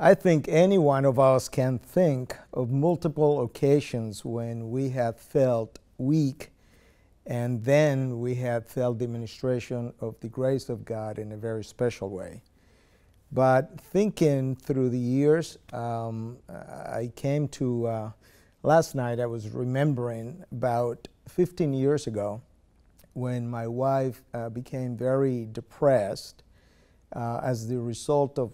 I think any one of us can think of multiple occasions when we have felt weak and then we have felt the administration of the grace of God in a very special way. But thinking through the years, um, I came to, uh, last night I was remembering about 15 years ago when my wife uh, became very depressed uh, as the result of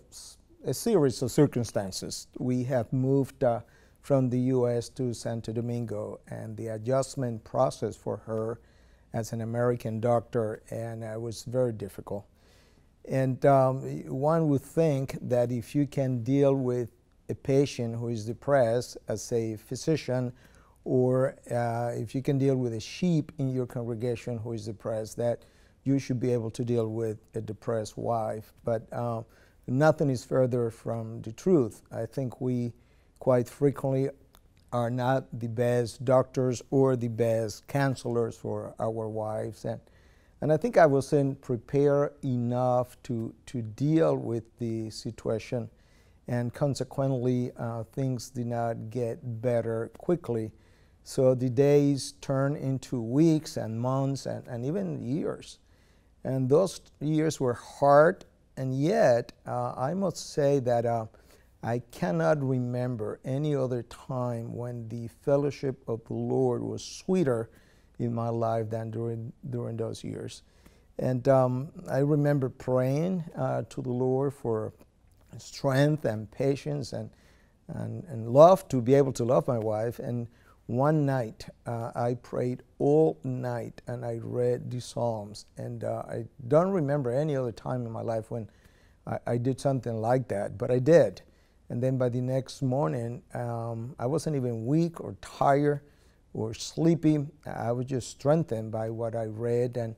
a series of circumstances. We have moved uh, from the U.S. to Santo Domingo, and the adjustment process for her as an American doctor, and it was very difficult. And um, one would think that if you can deal with a patient who is depressed as a physician, or uh, if you can deal with a sheep in your congregation who is depressed, that you should be able to deal with a depressed wife. But uh, nothing is further from the truth. I think we quite frequently are not the best doctors or the best counselors for our wives. And, and I think I wasn't prepared enough to, to deal with the situation, and consequently, uh, things did not get better quickly. So the days turned into weeks and months and, and even years. And those years were hard and yet, uh, I must say that uh, I cannot remember any other time when the fellowship of the Lord was sweeter in my life than during, during those years. And um, I remember praying uh, to the Lord for strength and patience and, and, and love to be able to love my wife. And one night uh, I prayed all night and I read the Psalms. And uh, I don't remember any other time in my life when I, I, did something like that, but I did. And then by the next morning, um, I wasn't even weak or tired or sleepy. I was just strengthened by what I read. And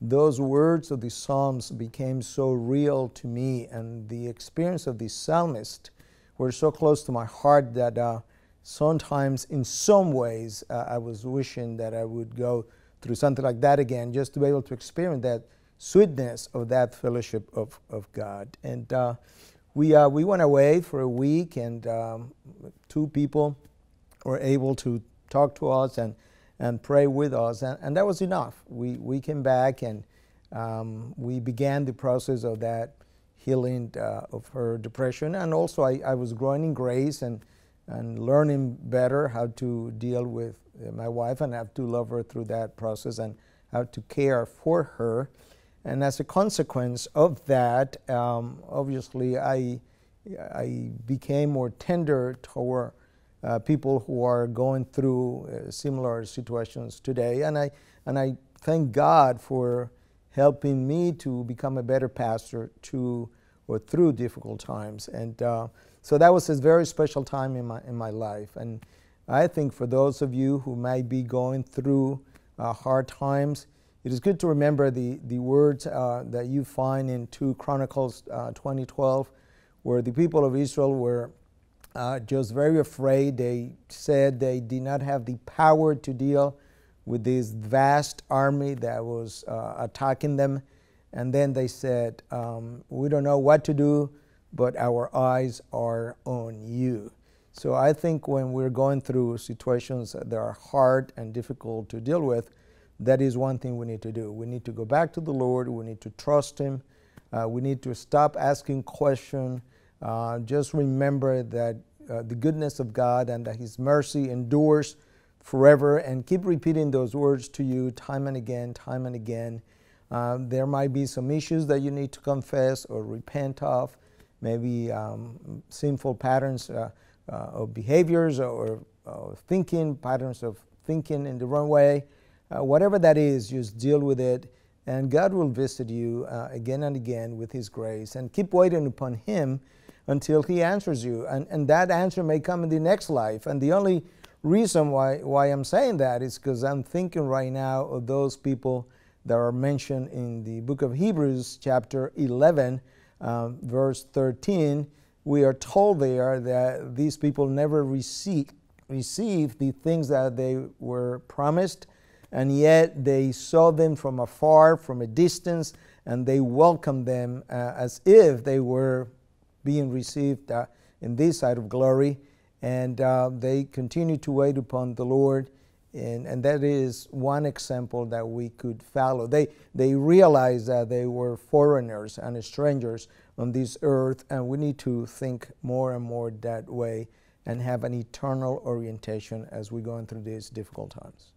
those words of the Psalms became so real to me, and the experience of the psalmist were so close to my heart that. Uh, sometimes in some ways uh, I was wishing that I would go through something like that again just to be able to experience that sweetness of that fellowship of, of God. And uh, we, uh, we went away for a week and um, two people were able to talk to us and, and pray with us and, and that was enough. We, we came back and um, we began the process of that healing uh, of her depression and also I, I was growing in grace and and learning better how to deal with uh, my wife and have to love her through that process and how to care for her. And as a consequence of that, um, obviously, I, I became more tender toward uh, people who are going through uh, similar situations today. And I, and I thank God for helping me to become a better pastor to or through difficult times. And uh, so that was a very special time in my, in my life. And I think for those of you who might be going through uh, hard times, it is good to remember the, the words uh, that you find in 2 Chronicles uh, 2012, where the people of Israel were uh, just very afraid. They said they did not have the power to deal with this vast army that was uh, attacking them. And then they said, um, We don't know what to do but our eyes are on you. So I think when we're going through situations that are hard and difficult to deal with, that is one thing we need to do. We need to go back to the Lord. We need to trust Him. Uh, we need to stop asking questions. Uh, just remember that uh, the goodness of God and that His mercy endures forever, and keep repeating those words to you time and again, time and again. Uh, there might be some issues that you need to confess or repent of maybe um, sinful patterns uh, uh, of behaviors or, or, thinking, patterns of thinking in the wrong way. Uh, whatever that is, just deal with it, and God will visit you uh, again and again with His grace. And keep waiting upon Him until He answers you. And, and that answer may come in the next life. And the only reason why, why I'm saying that is because I'm thinking right now of those people that are mentioned in the book of Hebrews, chapter 11 um, verse 13, we are told there that these people never receive, received the things that they were promised, and yet they saw them from afar, from a distance, and they welcomed them uh, as if they were being received uh, in this side of glory, and uh, they continued to wait upon the Lord. And, and that is one example that we could follow. They, they realized that they were foreigners and strangers on this earth, and we need to think more and more that way and have an eternal orientation as we're going through these difficult times.